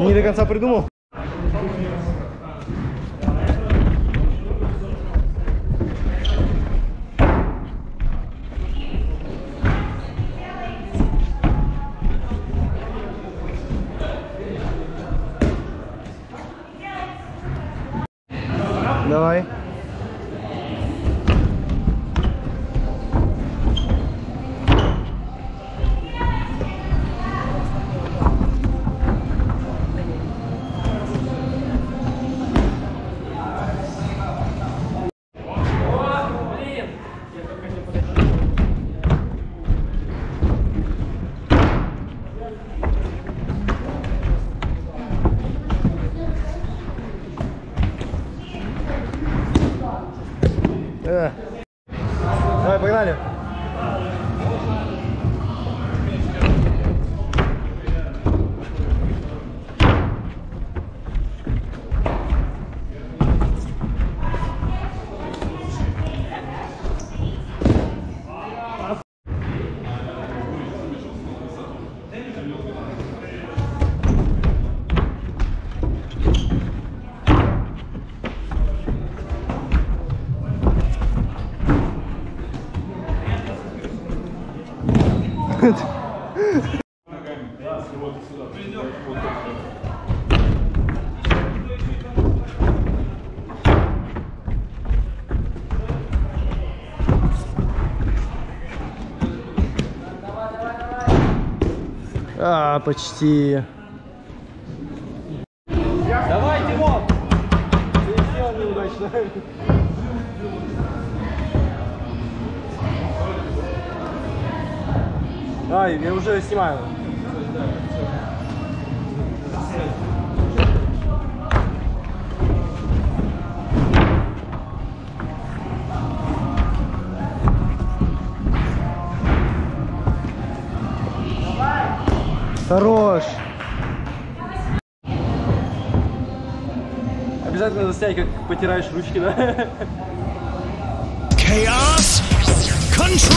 Не до конца придумал? Давай. Давай, погнали. А, почти. Давай, Димон! Ты сделал неудачно. Ай, я уже снимаю. Хорош. Обязательно заснять, как потираешь ручки, да? Chaos Control!